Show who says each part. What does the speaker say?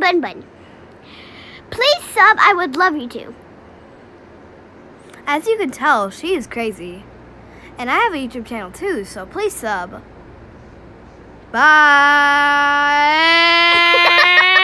Speaker 1: Bun Bun Please sub, I would love you to.
Speaker 2: As you can tell, she is crazy. And I have a YouTube channel too, so please sub. Bye.